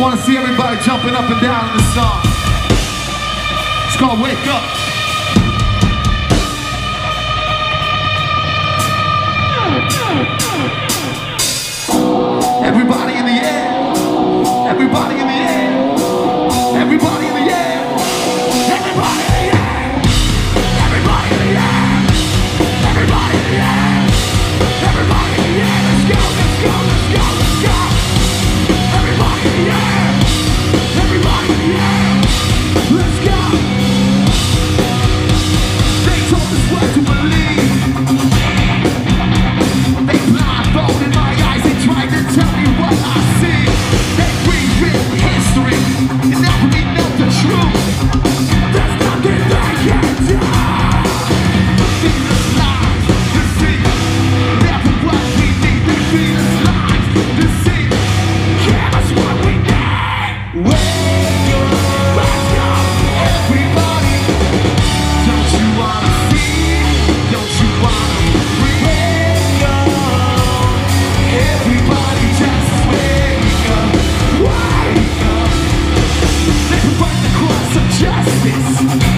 I want to see everybody jumping up and down in the song. It's called Wake Up. Everybody in the air. Everybody in the air. Everybody in the air. Everybody in the air. Everybody in the air. Everybody in the air. Everybody in the air. Let's go, let's go, let's go, let's go. Yeah! justice.